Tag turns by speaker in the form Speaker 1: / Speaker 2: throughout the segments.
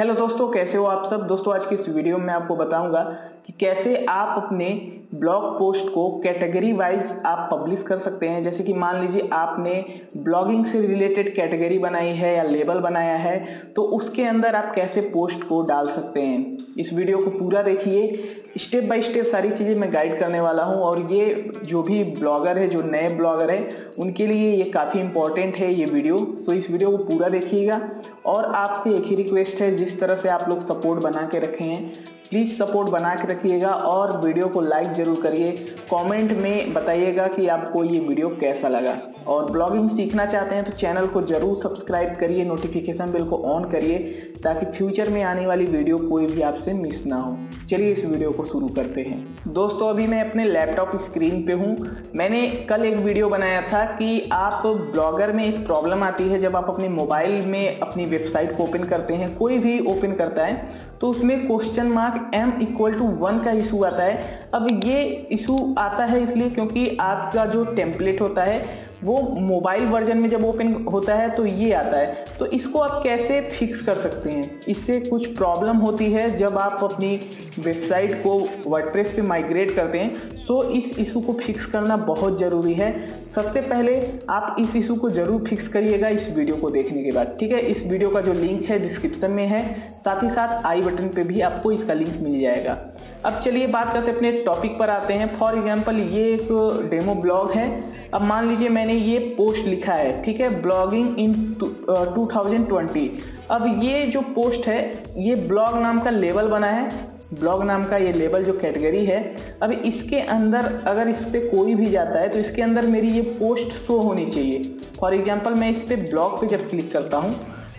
Speaker 1: Hello दोस्तों कैसे हो आप सब? दोस्तों आज की इस वीडियो में आपको बताऊँगा कि कैसे आप अपने ब्लॉग पोस्ट को कैटेगरी वाइज आप पब्लिश कर सकते हैं। जैसे कि मान लीजिए आपने ब्लॉगिंग से रिलेटेड कैटेगरी बनाई है या लेबल बनाया है तो उसके अंदर आप कैसे पोस्ट को डाल सकते हैं? इस वीडियो को पूरा देखिए। स्टेप बाय स्टेप सारी चीज़ें मैं गाइड करने वाला हूँ और ये जो भी ब्लॉगर है, जो नए ब्लॉगर है, उनके लिए ये काफ़ी इंपॉर्टेंट है ये वीडियो। सो इस वीडियो को पूरा देखिएगा। और आपसे एक ही रिक्वेस्ट है, जिस तरह से आप लोग सपोर्ट बना के रखे हैं प्लीज़ सपोर्ट बना के रखिएगा और वीडियो को लाइक ज़रूर करिए। कमेंट में बताइएगा कि आपको ये वीडियो कैसा लगा। और ब्लॉगिंग सीखना चाहते हैं तो चैनल को ज़रूर सब्सक्राइब करिए नोटिफिकेशन बिल को ऑन करिए, ताकि फ्यूचर में आने वाली वीडियो कोई भी आपसे मिस ना हो। चलिए इस वीडियो को शुरू करते हैं। दोस्तों, अभी मैं अपने लैपटॉप स्क्रीन पे हूँ। मैंने कल एक वीडियो बनाया था कि आप ब्लॉगर में एक प्रॉब्लम आती है जब आप अपने मोबाइल में अपनी वेबसाइट को ओपन करते हैं। कोई भी ओपन करता है तो उसमें question mark M equal to one का इशू आता है। अब ये इशू आता है इसलिए क्योंकि आपका जो टेम्पलेट होता है वो मोबाइल वर्जन में जब ओपन होता है तो ये आता है। तो इसको आप कैसे फिक्स कर सकते हैं? इससे कुछ प्रॉब्लम होती है जब आप अपनी वेबसाइट को वर्डप्रेस पे माइग्रेट करते हैं। सो इस इशू को फिक्स करना बहुत ज़रूरी है। सबसे पहले आप इस इशू को ज़रूर फिक्स करिएगा इस वीडियो को देखने के बाद, ठीक है? इस वीडियो का जो लिंक है डिस्क्रिप्शन में है। साथ ही साथ आई बटन पे भी आपको इसका लिंक मिल जाएगा। अब चलिए बात करते अपने टॉपिक पर आते हैं। फॉर एग्ज़ाम्पल ये एक डेमो ब्लॉग है। अब मान लीजिए मैंने ये पोस्ट लिखा है, ठीक है? Blogging in two thousand twenty अब ये जो पोस्ट है, ये ब्लॉग नाम का लेबल बना है। ब्लॉग नाम का ये लेबल जो कैटेगरी है। अब इसके अंदर अगर इस पर कोई भी जाता है तो इसके अंदर मेरी ये पोस्ट शो होनी चाहिए। फॉर एग्ज़ाम्पल मैं इस पर ब्लॉग पे जब क्लिक करता हूँ,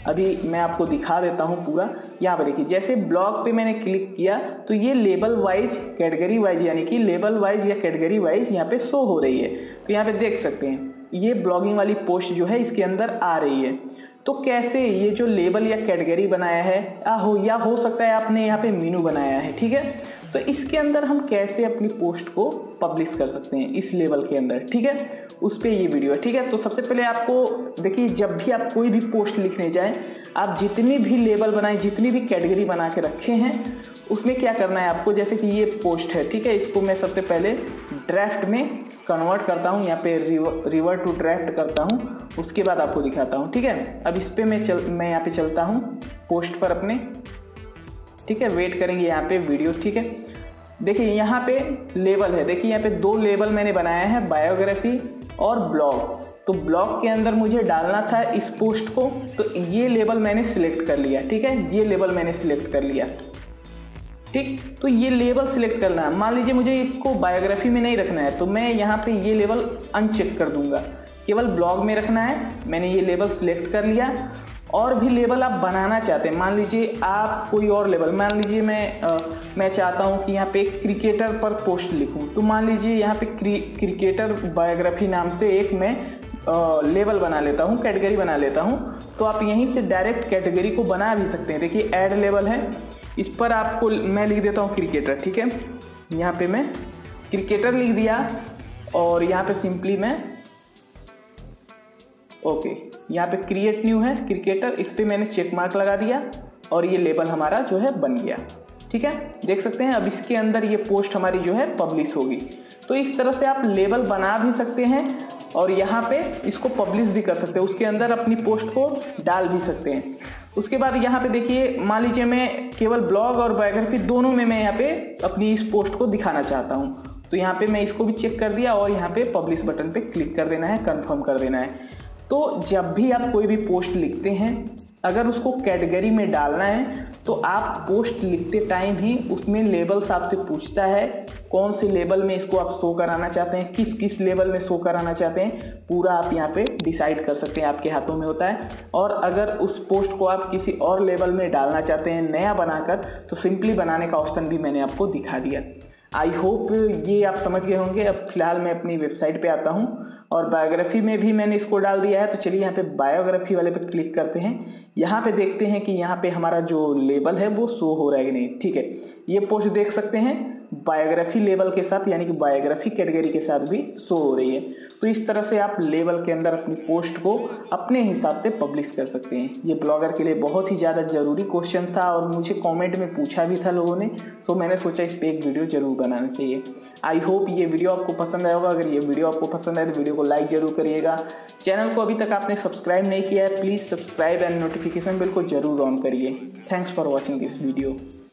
Speaker 1: अभी मैं आपको दिखा देता हूँ पूरा, यहाँ पर देखिए, जैसे ब्लॉग पे मैंने क्लिक किया तो ये लेबल वाइज कैटेगरी वाइज यानी कि लेबल वाइज या कैटेगरी वाइज यहाँ पे शो हो रही है। तो यहाँ पे देख सकते हैं। ये ब्लॉगिंग वाली पोस्ट जो है इसके अंदर आ रही है। तो कैसे ये जो लेबल या कैटेगरी बनाया है, आ, हो, या हो सकता है आपने यहाँ पे मीनू बनाया है, ठीक है? तो इसके अंदर हम कैसे अपनी पोस्ट को पब्लिश कर सकते हैं इस लेवल के अंदर, ठीक है? उस पर ये वीडियो है, ठीक है? तो सबसे पहले आपको, देखिए, जब भी आप कोई भी पोस्ट लिखने जाएँ, आप जितनी भी लेबल बनाए, जितनी भी कैटेगरी बना के रखे हैं, उसमें क्या करना है आपको? जैसे कि ये पोस्ट है, ठीक है? इसको मैं सबसे पहले ड्राफ्ट में कन्वर्ट करता हूँ, यहाँ पे रिवर टू ड्राफ्ट करता हूँ, उसके बाद आपको दिखाता हूँ, ठीक है? अब इस पर मैं चल, मैं यहाँ पे चलता हूँ पोस्ट पर अपने, ठीक है? वेट करेंगे यहाँ पे वीडियो ठीक है? देखिए, यहाँ पे लेबल है। देखिए, यहाँ पे दो लेबल मैंने बनाया है बायोग्राफी और ब्लॉग तो ब्लॉग के अंदर मुझे डालना था इस पोस्ट को तो ये लेबल मैंने सिलेक्ट कर लिया, ठीक है? ये लेबल मैंने सिलेक्ट कर लिया। ठीक? तो ये लेवल सिलेक्ट करना है। मान लीजिए मुझे इसको बायोग्राफी में नहीं रखना है तो मैं यहाँ पे ये लेवल अनचेक कर दूँगा। केवल ब्लॉग में रखना है मैंने ये लेवल सिलेक्ट कर लिया। और भी लेवल आप बनाना चाहते हैं मान लीजिए आप कोई और लेवल मान लीजिए मैं आ, मैं चाहता हूँ कि यहाँ पे क्रिकेटर पर पोस्ट लिखूँ। तो मान लीजिए यहाँ पे क्रि, क्रिकेटर बायोग्राफी नाम से एक मैं आ, लेबल बना लेता हूँ कैटेगरी बना लेता हूँ। तो आप यहीं से डायरेक्ट कैटेगरी को बना भी सकते हैं। देखिए एड लेवल है इस पर आपको मैं लिख देता हूँ क्रिकेटर ठीक है? यहाँ पे मैं क्रिकेटर लिख दिया और यहाँ पे सिंपली मैं ओके यहाँ पे क्रिएट न्यू है क्रिकेटर इस पर मैंने चेक मार्क लगा दिया और ये लेबल हमारा जो है बन गया, ठीक है? देख सकते हैं, अब इसके अंदर ये पोस्ट हमारी जो है पब्लिश होगी। तो इस तरह से आप लेबल बना भी सकते हैं और यहाँ पे इसको पब्लिश भी कर सकते हैं, उसके अंदर अपनी पोस्ट को डाल भी सकते हैं। उसके बाद यहाँ पे देखिए, मान लीजिए मैं केवल ब्लॉग और बायोग्राफी दोनों में मैं यहाँ पे अपनी इस पोस्ट को दिखाना चाहता हूँ। तो यहाँ पे मैं इसको भी चेक कर दिया और यहाँ पे पब्लिश बटन पे क्लिक कर देना है कंफर्म कर देना है। तो जब भी आप कोई भी पोस्ट लिखते हैं, अगर उसको कैटेगरी में डालना है तो आप पोस्ट लिखते टाइम ही उसमें लेबल्स आपसे पूछता है कौन से लेवल में इसको आप शो कराना चाहते हैं, किस किस लेवल में शो कराना चाहते हैं, पूरा आप यहाँ पे डिसाइड कर सकते हैं आपके हाथों में होता है। और अगर उस पोस्ट को आप किसी और लेवल में डालना चाहते हैं नया बनाकर तो सिंपली बनाने का ऑप्शन भी मैंने आपको दिखा दिया। आई होप ये आप समझ गए होंगे। अब फ़िलहाल मैं अपनी वेबसाइट पे आता हूँ और बायोग्राफी में भी मैंने इसको डाल दिया है। तो चलिए यहाँ पे बायोग्राफी वाले पे क्लिक करते हैं। यहाँ पे देखते हैं कि यहाँ पे हमारा जो लेबल है वो शो हो रहा है कि नहीं। ठीक है, ये पोस्ट देख सकते हैं। बायोग्राफी लेवल के साथ, यानी कि बायोग्राफी कैटेगरी के साथ भी शो हो रही है। तो इस तरह से आप लेवल के अंदर अपनी पोस्ट को अपने हिसाब से पब्लिश कर सकते हैं। ये ब्लॉगर के लिए बहुत ही ज़्यादा ज़रूरी क्वेश्चन था और मुझे कमेंट में पूछा भी था लोगों ने तो मैंने सोचा इस पर एक वीडियो ज़रूर बनाना चाहिए। आई होप ये वीडियो आपको पसंद आया होगा। अगर ये वीडियो आपको पसंद आए तो वीडियो को लाइक ज़रूर करिएगा। चैनल को अभी तक आपने सब्सक्राइब नहीं किया है please subscribe and notification bell को ज़रूर ऑन करिए। Thanks for watching this video